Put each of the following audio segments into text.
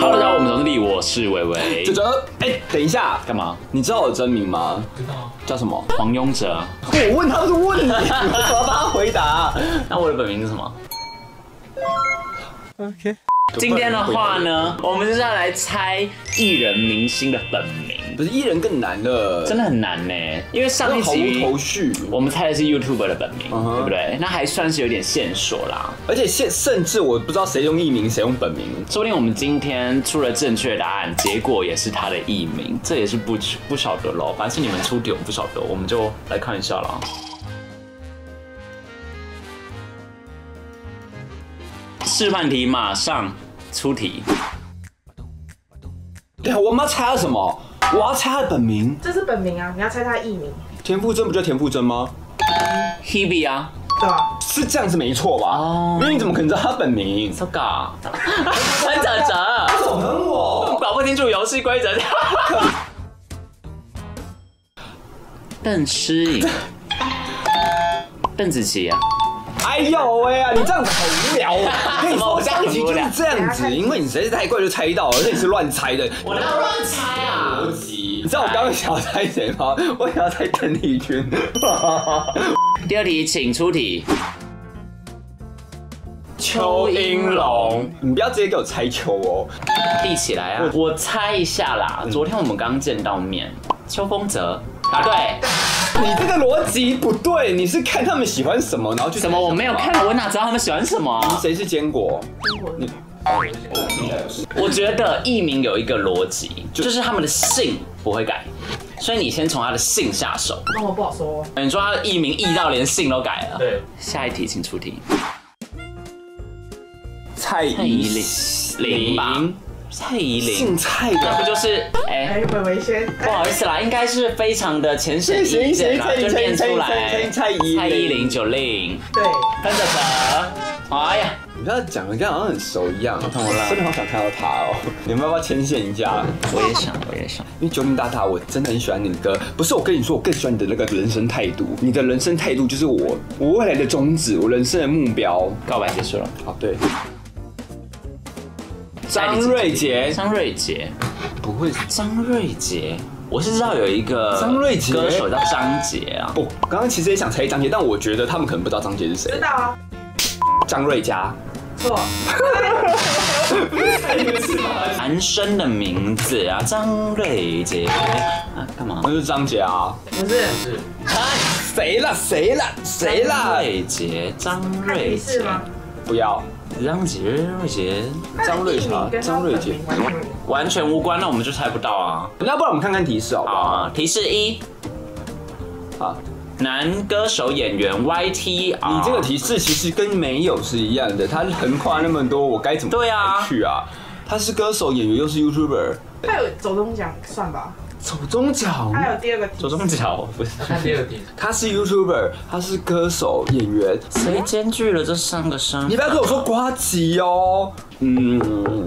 Hello，大家好，我们总是力，我是伟伟哲。哲，哎，等一下，干嘛？你知道我的真名吗？知道。叫什么？黄庸哲。我问他是问你，我要帮他回答。那我的本名是什么？OK。今天的话呢，我们就是要来猜艺人明星的本名，不是艺人更难了，真的很难呢。因为上一毫无集头绪，我们猜的是 YouTuber 的本名，对不对？那还算是有点线索啦。而且现甚至我不知道谁用艺名，谁用本名。说不定我们今天出了正确答案，结果也是他的艺名，这也是不不晓得喽。反正是你们出题，我们不晓得，我们就来看一下啦。示范题马上出题，对啊，我们要猜了什么？我要猜他的本名。这是本名啊，你要猜他的艺名，田馥甄不叫田馥甄吗？Hebe 啊，对啊？是这样子没错吧？哦因为你怎么可能知道他本名？这个陈哲哲，懂我。搞不清楚游戏规则。邓诗颖，邓紫棋啊，哎呦喂啊！你这样子好无聊哦。我跟你说，什么我这样上集就是这样子，因为你实在是太快就猜到了，而且你是乱猜的。我哪有乱猜啊？逻辑。你知道我刚刚想要猜谁吗？我想要猜邓丽君。第二题，请出题。邱英龙，你不要直接给我猜球哦。立起来啊！我猜一下啦，昨天我们刚见到面，邱风泽答对。你这个逻辑不对，你是看他们喜欢什么，然后去什么我没有看，我哪知道他们喜欢什么啊？谁是坚果？你我觉得艺名有一个逻辑，就是他们的姓不会改，所以你先从他的姓下手。那我不好说。你说他的艺名艺到连姓都改了。对，下一题请出题。蔡蔡依林，林吧？蔡依林姓林，蔡那不。就是哎？哎，伟伟先，不好意思啦，应该是非常的浅显易见啦，就念出来。蔡依林蔡依林九令，对，跟着哲。哎呀，你不要讲的，跟好像很熟一样。真的好想看到他哦。你们要不要牵线一下？我也想，我也想。因为九零大大，我真的很喜欢你的歌。不是我跟你说，我更喜欢你的那个人生态度。你的人生态度就是我我未来的宗旨，我人生的目标。告白结束了。好，对。张瑞杰张瑞杰，不会张瑞杰，我是知道有一个张瑞杰歌手叫张杰啊。不，刚刚其实也想猜张杰，但我觉得他们可能不知道张杰是谁知。道啊，张瑞佳，错，男生的名字啊，张瑞杰啊，干嘛？那是张杰啊。不是，是谁了？谁了？谁了张？瑞杰，张瑞杰？不要。张杰，瑞杰，张瑞霞他的艺名跟他张瑞杰完全无关那我们就猜不到啊。那不然我们看看提示好不好？啊，提示一，啊，男歌手演员 YT 啊，你这个提示其实跟没有是一样的，他横跨那么多，我该怎么对啊去啊？他是歌手、演员，又是 YouTuber，他有走中奖算吧？走中奖。还有第二个提示左中奖不是？他第二题，他是 YouTuber，他是歌手、演员。谁兼具了这三个身份？你不要跟我说瓜吉哦。嗯，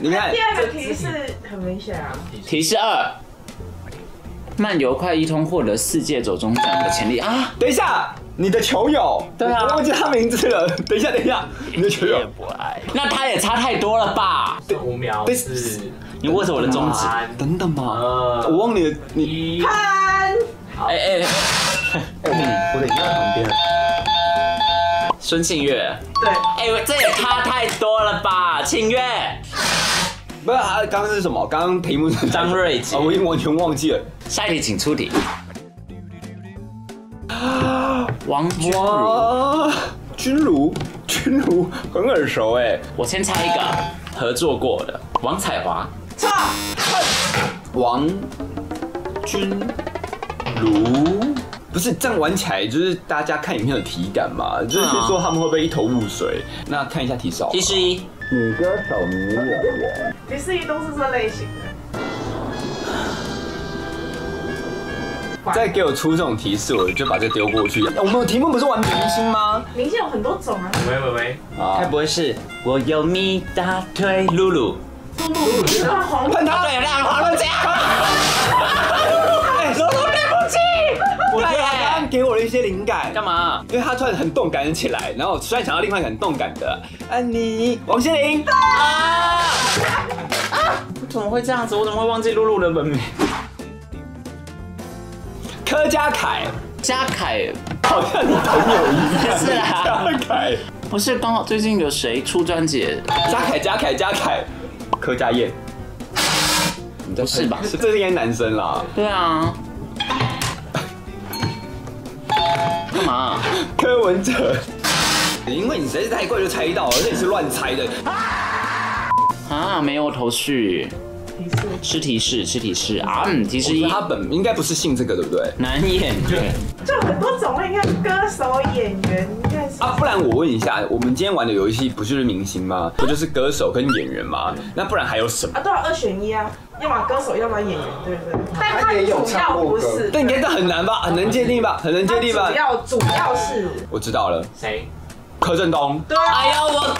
你看第，二个提示很明显啊，提示二，漫游快一通获得世界走中奖的潜力。啊！等一下，你的球友，对啊。我忘记他名字了。等一下，等一下，你的球友，不爱，那他也差太多了吧？这五秒对是你握着我的中指，三等等嘛，二我忘你的，你，一，潘，哎 哎，我得我得在旁边。孙庆月，对，哎，这也差太多了吧？庆月，不是，啊刚刚是什么？刚刚题目是张瑞杰哦，我已经完全忘记了。下一题请出题。王君如，君如，君如很耳熟哎。我先猜一个合作过的，王彩华，错，王君如，不是这样玩起来，就是大家看影片的体感嘛，就是说他们会不会一头雾水？那看一下提示好了提示一，女歌手、女演员，提示一都是这类型的。再给我出这种提示，我就把这丢过去。我们的题目不是玩明星吗？明星有很多种啊，喂喂喂，啊该，不会是我有米大腿露露？露露，你知道黄喷他！对，让黄龙江。露露，对不起，我觉得他刚刚然给我了一些灵感。干嘛？因为他突然很动感的起来，然后我突然想到另外一个很动感的安妮王心凌。啊啊！怎么会这样子？我怎么会忘记露露的本名？柯佳凯，嘉凯好像你朋友一样。是啊佳凯，不是刚好最近有谁出专辑？佳凯，佳凯，佳凯，柯佳燕。你在是吧是这是应该男生啦。对啊。干嘛？柯文哲。因为你实在是太快就猜到，而且你是乱猜的。啊，没有头绪。提示吃提示，吃提示啊！嗯，提示一他本应该不是姓这个，对不对？男演员。就很多种类，你看歌手、演员，你看是啊，不然我问一下，我们今天玩的游戏不就是明星吗？不就是歌手跟演员吗？那不然还有什么？啊，对啊，二选一啊，要么歌手，要么演员，对不对？但他也有主要不是，但，你看这很难吧？很能界定吧？很能界定吧主？要主要是，我知道了，谁？柯震东。对啊，哎呀，我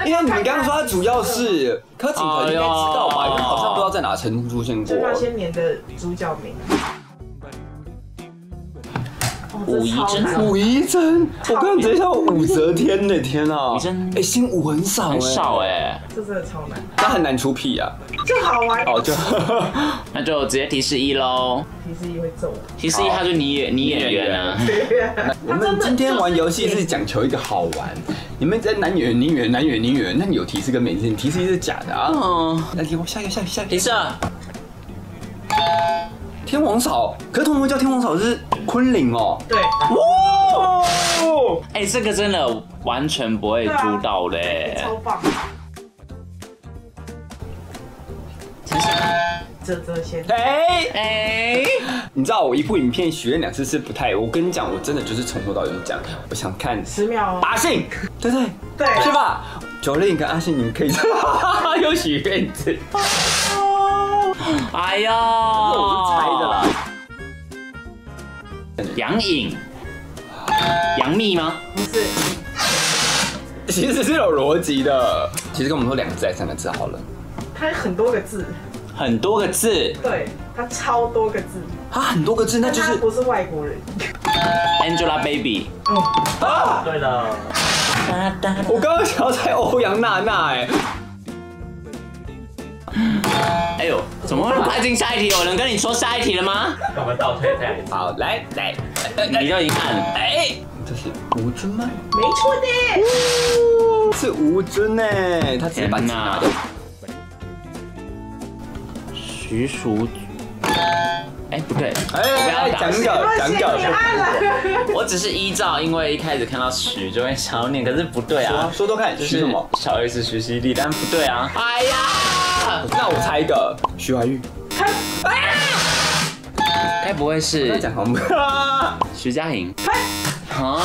因为你们刚刚说他主要是柯景腾，应该知道吧？因为好像不知道在哪曾出现过就。那些年的主角名。武夷真武夷真，我刚刚直接想到武则天的天啊！武夷真哎，姓武很少，很少，哎，这真的超难，那很难出屁啊！就好玩。哦，就 那就直接提示一喽。提示一会揍我。提示一，他就你演你演员啊。我们今天玩游戏是讲求一个好玩。你们在男演员、女演员、男演员、女演员，那你有提示跟没提示？提示一是假的啊！嗯，来，给我下一个，下一个，下一个。提示二天王嫂，可是同学叫天王嫂是昆凌哦。对，哇！哎，这个真的完全不会知道嘞。超棒。提示泽泽先，哎，哎，你知道我一部影片许愿两次是不太，我跟你讲，我真的就是从头到尾就讲，我想看十秒哦。阿信，对不对？对，是？吧？九令跟阿信，你们可以 有许愿字，哎呀，这我是猜的啦。杨颖，杨幂吗？不是，其实是有逻辑的。其实跟我们说两个字还是三个字好了。它有很多个字，很多个字对，它超多个字，它很多个字，那就是不是外国人。，Angelababy。嗯，啊！对的，我刚刚想要猜欧阳娜娜，哎，哎呦，怎么会快进下一题？有人跟你说下一题了吗？我们倒退再。好，来来，你就已经按了。哎，这是吴尊吗？没错的。是吴尊哎，他直接把纸拿掉。徐淑，哎，不对，哎哎哎，讲没讲关系，讲讲你，按了。我只是依照，因为一开始看到徐就会想要念，可是不对说啊，说说看，就是是什么？小 S 徐熙娣，但不对啊。哎呀，那我猜一个，徐怀钰。该不会在是讲什么？徐佳莹？啊？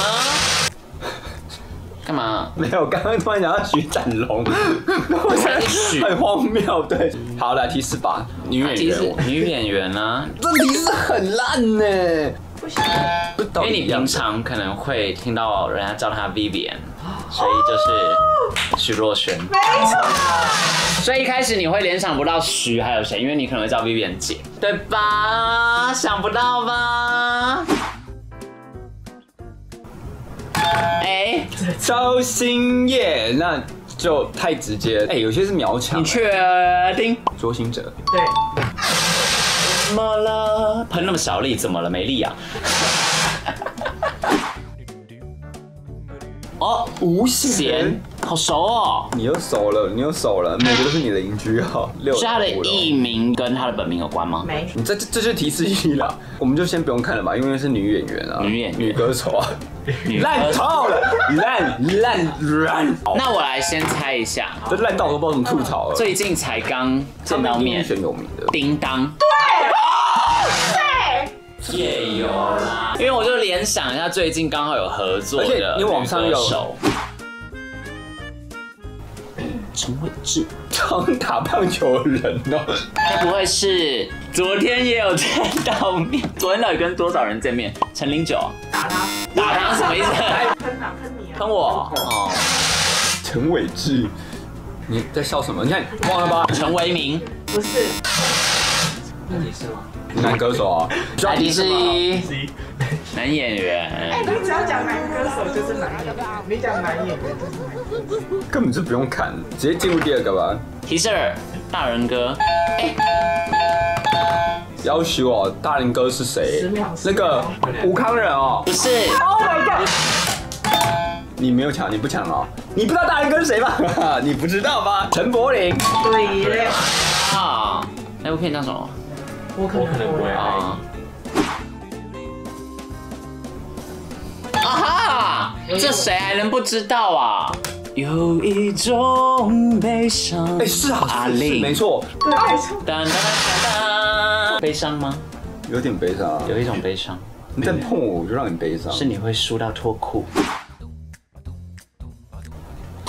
干嘛？没有，刚刚突然想到徐展龙，我觉得许很荒谬。对，好来提示吧，女演员。女演员啊，这提示很烂呢，不行，不是道因为你平常可能会听到人家叫她 Vivian，所以就是徐若瑄。没错。所以一开始你会联想不到徐还有谁，因为你可能会叫 Vivian 姐，对吧？想不到吧？哎、周星叶，那就太直接。哎，有些是苗强你，确定？卓行哲。对，怎么了？喷那么小力，怎么了？没力啊？哦，吴贤，好熟哦。你又熟了，你又熟了，每个都是你的邻居哦。六是他的艺名跟他的本名有关吗？没。你这这这就提示一了，我们就先不用看了吧，因为是女演员啊，女演员女歌手啊，烂透了，烂烂烂，那我来先猜一下，这烂到我都不知道怎么吐槽了。最近才刚见到面，选有名的，叮当。对，也有啦，因为我就联想一下，最近刚好有合作而且的你网上有女歌手陈伟志，常打棒球的人哦。该不会是昨天也有见到面？昨天到底跟多少人见面？陈零九打他，打他什么意思？喷哪喷你啊？喷我哦，陈伟志，你在笑什么？你看忘了吧？陈为民，不是，那你是吗？男歌手啊，来提示什么一，男演员。哎你只要讲男歌手就是男演员，你讲男演员就是男歌手。根本就不用看，直接进入第二个吧。提示二，大人哥。要求哦，大人哥是谁？那个武康人哦不，是，Oh my god！你没有抢，你不抢哦？你不知道大人哥是谁吗？你不知道吗？陈柏霖。对耶，啊，那部片叫什么？我可能不会。啊。啊哈！这谁还能不知道啊？有一种悲伤。哎，是啊，阿令没错，对，没错。当当当当，悲伤吗？有点悲伤啊。有一种悲伤，你再碰我，我就让你悲伤。是你会输到脱裤。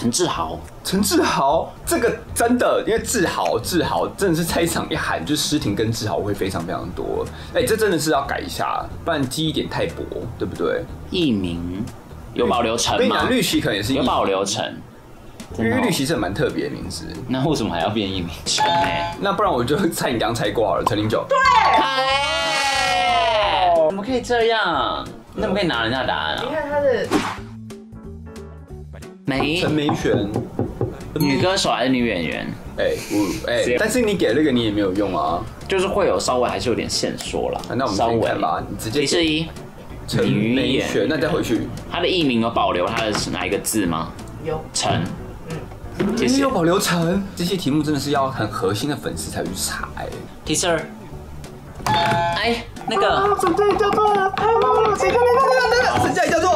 陈志豪，陈志豪，这个真的，因为志豪，志豪真的是猜场一喊，就是诗婷跟志豪会非常非常多。哎、这真的是要改一下，不然记忆点太薄，对不对？艺名有保留我成吗跟你，？绿旗可能也是有保留成。因为绿旗是很蛮特别的名字。那为什么还要变艺名？那不然我就猜你刚猜过好了，陈零九。哎，怎么可以这样？你怎么可以拿人家的答案啊你啊？看他的没陈梅璇。女歌手还是女演员，哎、我哎、但是你给那个你也没有用啊。就是会有稍微还是有点线索啦。啊那我们稍微吧，你直接提示一，陈梅璇，那再回去。她的艺名有保留她的是哪一个字吗？有陈。谢谢没有。保留陈这些题目真的是要很核心的粉丝才会去查哎、提示二。哎，那个叫做，哎，谁叫那个那个，剩下叫做等等，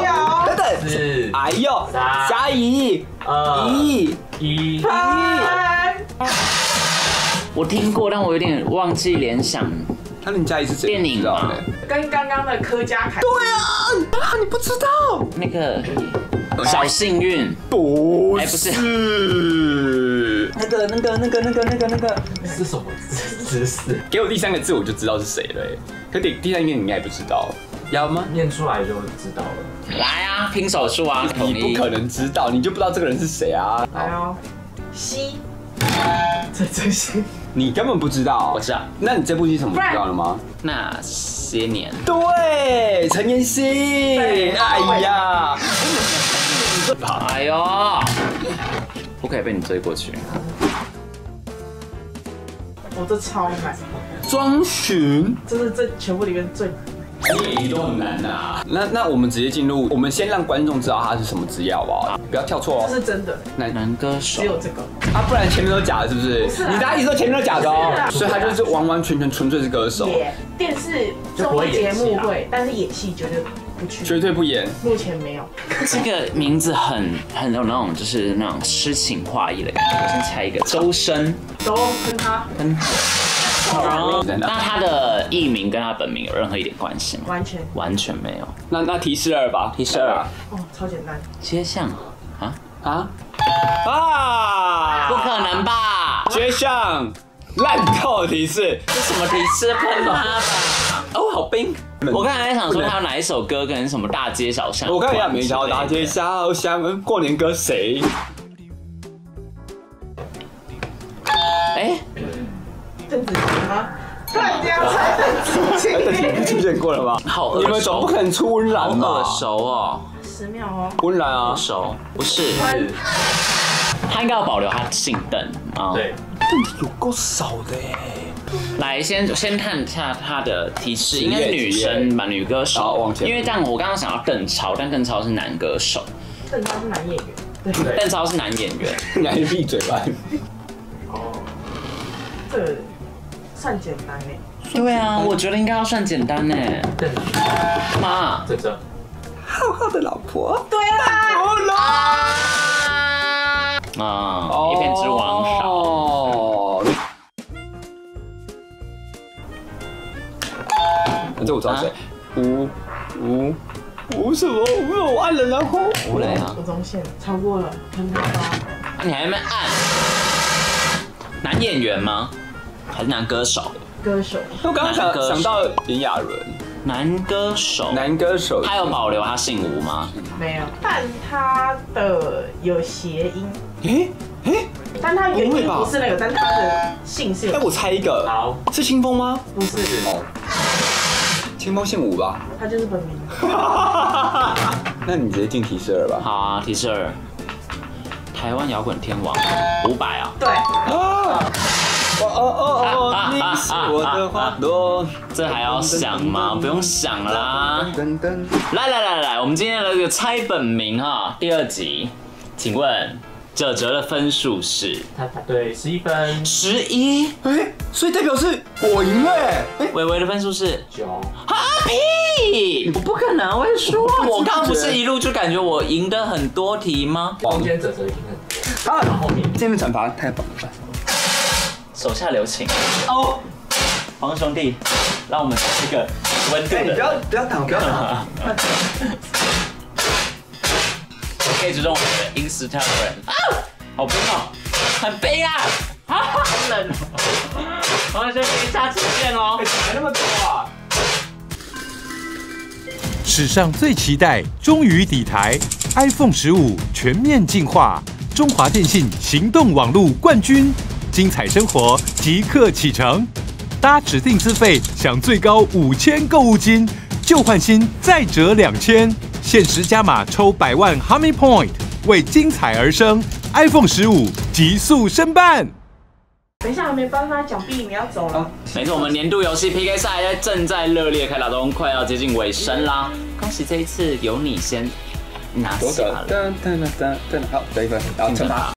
四哎呦，三嘉怡，二一，一，我听过，但我有点忘记联想。他们嘉怡是谁？电影嘛不知道呢跟刚刚的柯佳凯。对啊，啊，你不知道？那个小幸运，不哎不是。是，那个那个那个那个那个那个，是什么姿势？给我第三个字我就知道是谁了哎，可第第三个你应该也不知道，要吗？念出来就知道了。来啊，拼手速啊，你不可能知道，你就不知道这个人是谁啊？来哦，西，这这些你根本不知道，我知道。那你这部戏什么知道了吗？那些年，对，陈妍希。哎呀，哎呦，不可以被你追过去。我这超难，庄巡，这是这全部里面最难。你都很难啊。那那我们直接进入，我们先让观众知道他是什么职业好不好？不要跳错哦。这是真的，男男歌手只有这个。啊，不然前面都假的，是不是？是啊你大家一直说前面都假的哦所以他就是完完全全纯粹是歌手，演电视综艺节目会，但是演戏绝对不去。绝对不演。目前没有。这个名字很很有那种就是那种诗情画意的感觉。我先猜一个，周深周跟他跟。那他的艺名跟他本名有任何一点关系吗？完全完全没有。那那提示二吧，提示二哦，超简单。街巷啊？啊啊！不可能吧？街巷烂透提示，这什么提示喷他吧？哦，好冰。我刚才在想说他有哪一首歌跟什么大街小巷我关看一下，之类的，每条大街小巷，过年歌谁？出现过了吧？好你们总不可熟，能出温好岚吧耳？熟哦，十秒哦。温岚啊耳，熟，不是，他应该要保留他姓邓啊。对，有够少的耶。来，先先看一下他的提示，应该是女生吧，女歌手。往前因为这样，我刚刚想要邓超，但邓超是男歌手，邓超是男演员。对。邓超是男演员。你还是闭嘴吧。哦，这算简单诶。对啊，我觉得应该要算简单呢。邓妈，在这浩浩的老婆。对啊。啊，一片之王少。哦。这我知道谁，吴吴吴什么？吴有爱了，然后吴磊啊，吴宗宪超过了，很高。那你还没按？男演员吗？还是男歌手？歌手。我刚刚想想到炎亚纶，男歌手，男歌手，他有保留他姓吴吗？没有，但他的有谐音，哎哎但他原因不是那个，但他的姓是哎，有，我猜一个，好，是清风吗？不是，哦，清风姓吴吧？他就是本名。那你直接进提示二吧。好啊，提示二，台湾摇滚天王伍佰啊，对，啊！哦哦哦，你是我的花朵。这还要想吗？不用想啦。来来来来，我们今天的这个猜本名哈，第二集，请问哲哲的分数是他答对十一分，十一，哎，所以代表是我赢了哎。哎，伟伟的分数是九，啊屁！我不可能会输啊！我刚刚不是一路就感觉我赢得很多题吗？中间哲哲赢很多，然后后面今天的惩罚太棒了。手下留情哦，黄兄弟，让我们这个温度哎，你不的，要不要挡，不要挡。可以追踪我们的 Instagram 啊，好冰哦，很冰啊，啊，好冷哦。黄兄弟，下次见哦。还那么多啊！史上最期待终于抵台，iPhone 十五全面进化，中华电信行动网络冠军，精彩生活即刻启程。搭指定资费享最高五千购物金，旧换新再折两千，限时加码抽百万 Harmony Point，为精彩而生。iPhone 十五极速申办。等一下还没颁发奖币，你要走了。没错，我们年度游戏 PK 赛正在热烈开打中，快要接近尾声啦。恭喜这一次由你先拿多下了。好，得一分，然后惩罚。